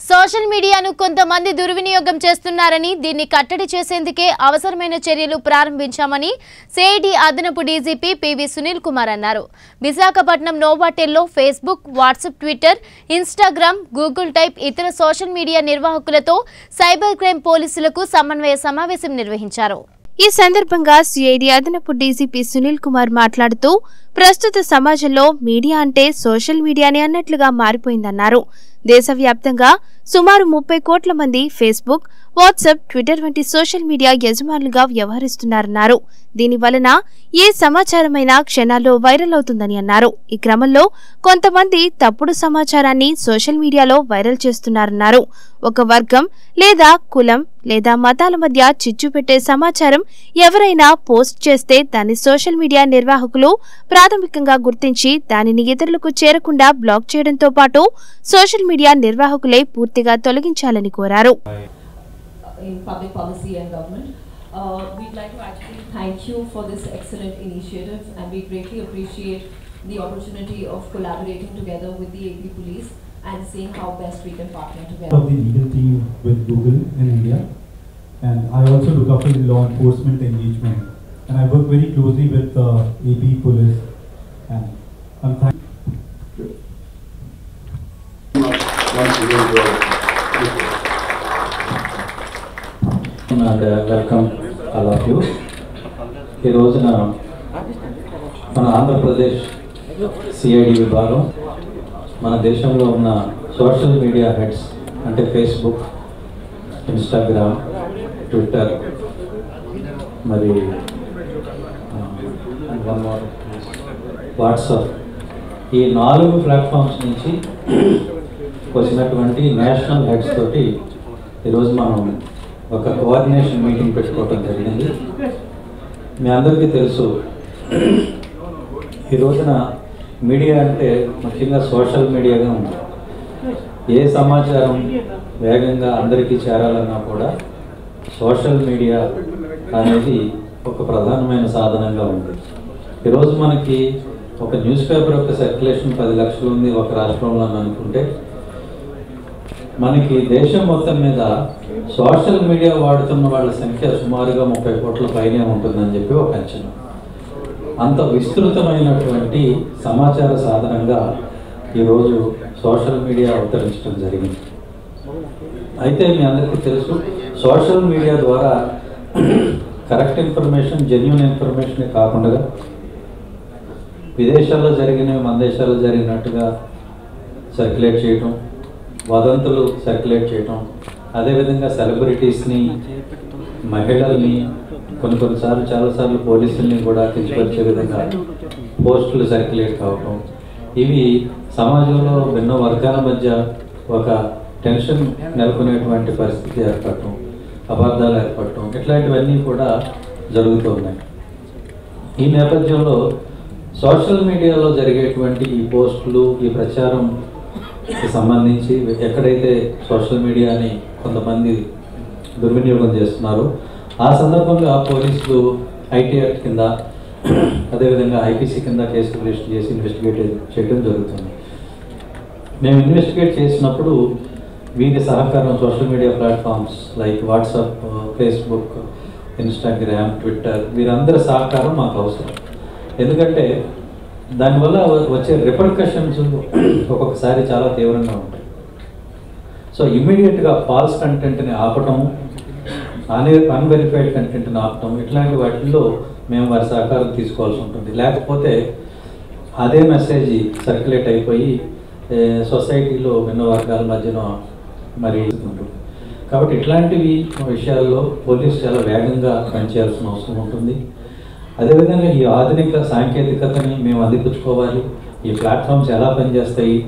Social మీడియాను కొంతమంది దుర్వినియోగం చేస్తున్నారని దీన్ని కట్టడి చేసేందుకే అవసరమైన చర్యలు ప్రారంభించామని సిఐడి అదనపు DGP P V Sunil Kumar అన్నారు. Visakhapatnam నోవాటెల్లో Facebook WhatsApp Twitter Instagram Google type ఇతర సోషల్ మీడియా నిర్వాహకులతో సైబర్ క్రైమ్ పోలీసులకు సమన్వయ సమావేశం నిర్వహించారు. ఈ సందర్భంగా సిఐడి అదనపు డీజీపీ సునీల్ కుమార్ మాట్లాడుతూ ప్రస్తుత సమాజంలో మీడియా అంటే సోషల్ మీడియానే అన్నట్లుగా మారిపోయిందన్నారు. దేశవ్యాప్తంగా సుమారు ముప్పై కోట్ల మంది ఫేస్బుక్ వాట్సాప్ ట్విట్టర్ వంటి సోషల్ మీడియా యజమానులుగా వ్యవహరిస్తున్నారన్నారు. దీని వలన ఏ సమాచారమైనా క్షణాల్లో వైరల్ అవుతుందని అన్నారు. ఈ క్రమంలో కొంతమంది తప్పుడు సమాచారాన్ని సోషల్ మీడియాలో వైరల్ చేస్తున్నారన్నారు. ఒక వర్గం లేదా కులం లేదా మతాల మధ్య చిచ్చు పెట్టే సమాచారం ఎవరైనా పోస్ట్ చేస్తే దాన్ని సోషల్ మీడియా నిర్వాహకులు ప్రాథమికంగా గుర్తించి దానిని ఇతరులకు చేరకుండా బ్లాక్ చేయడంతో పాటు సోషల్ మీడియా నిర్వాహకులే పూర్తిగా తొలగించాలని కోరారు in public policy and government. Uh, we'd like to actually thank you for this excellent initiative and we greatly appreciate the opportunity of collaborating together with the AP police and seeing how best we can partner together. of the legal team with Google in India, and I also look after the law enforcement engagement. And I work very closely with uh, AP police, and uh, welcome all you you. ఈ రోజున మన Andhra Pradesh CID విభాగం మన దేశంలో ఉన్న social media heads అంటే Facebook Instagram Twitter మరి WhatsApp ఈ నాలుగు ప్లాట్ఫామ్స్ నుంచి వచ్చినటువంటి నేషనల్ హెడ్స్ తోటి ఈరోజు మనం ఒక కోఆర్డినేషన్ మీటింగ్ పెట్టుకోవడం జరిగింది. మీ అందరికీ తెలుసు ఈ రోజున మీడియా అంటే ముఖ్యంగా సోషల్ మీడియాగా ఉంది. ఏ సమాచారం వేగంగా అందరికీ చేరాలన్నా కూడా సోషల్ మీడియా అనేది ఒక ప్రధానమైన సాధనంగా ఉంది. ఈరోజు మనకి ఒక న్యూస్ పేపర్ యొక్క సర్క్యులేషన్ పది లక్షలు ఉంది ఒక రాష్ట్రంలో అని అనుకుంటే మనకి దేశం మొత్తం మీద సోషల్ మీడియా వాడుతున్న వాళ్ళ సంఖ్య సుమారుగా ముప్పై కోట్ల పైనే ఉంటుందని చెప్పి ఒక అంచనా. అంత విస్తృతమైనటువంటి సమాచార సాధనంగా ఈరోజు సోషల్ మీడియా అవతరించడం జరిగింది. అయితే మీ అందరికీ తెలుసు సోషల్ మీడియా ద్వారా కరెక్ట్ ఇన్ఫర్మేషన్ జెన్యున్ ఇన్ఫర్మేషన్ కాకుండా విదేశాల్లో జరిగినవి మన దేశాల్లో జరిగినట్టుగా సర్క్యులేట్ చేయటం వదంతులు సర్క్యులేట్ చేయటం అదేవిధంగా సెలబ్రిటీస్ని మహిళల్ని కొన్ని కొన్నిసార్లు చాలాసార్లు పోలీసుల్ని కూడా కించపరిచే విధంగా పోస్టులు సర్క్యులేట్ కావటం. ఇవి సమాజంలో భిన్న వర్గాల మధ్య ఒక టెన్షన్ నెలకొనేటువంటి పరిస్థితి ఏర్పడటం అబద్ధాలు ఏర్పడటం ఇట్లాంటివన్నీ కూడా జరుగుతూ ఉన్నాయి. ఈ నేపథ్యంలో సోషల్ మీడియాలో జరిగేటువంటి ఈ పోస్టులు ఈ ప్రచారం సంబంధించి ఎక్కడైతే సోషల్ మీడియాని కొంతమంది దుర్వినియోగం చేస్తున్నారో ఆ సందర్భంగా పోలీసులు ఐటీ యాక్ట్ కింద అదేవిధంగా ఐపీసీ కింద కేసు రిజిస్టర్ చేసి ఇన్వెస్టిగేట్ చేయడం జరుగుతుంది. మేము ఇన్వెస్టిగేట్ చేసినప్పుడు వీరి సహకారం social media platforms like WhatsApp Facebook Instagram Twitter వీరందరి సహకారం మాకు అవసరం. ఎందుకంటే దానివల్ల వచ్చే రిపర్కషన్స్ ఒక్కొక్కసారి చాలా తీవ్రంగా ఉంటాయి. సో ఇమ్మీడియట్గా ఫాల్స్ కంటెంట్ని ఆపటం అనే అన్వెరిఫైడ్ కంటెంట్ని ఆపటం ఇట్లాంటి వాటిల్లో మేము వారి సహకారం తీసుకోవాల్సి ఉంటుంది. లేకపోతే అదే మెసేజ్ సర్క్యులేట్ అయిపోయి సొసైటీలో భిన్న వర్గాల మధ్యన మరి ఉంటుంది. కాబట్టి ఇట్లాంటివి విషయాల్లో పోలీసు చాలా వేగంగా పనిచేయాల్సిన అవసరం ఉంటుంది. అదేవిధంగా ఈ ఆధునిక సాంకేతికతని మేము అందిపుచ్చుకోవాలి. ఈ ప్లాట్ఫామ్స్ ఎలా పనిచేస్తాయి?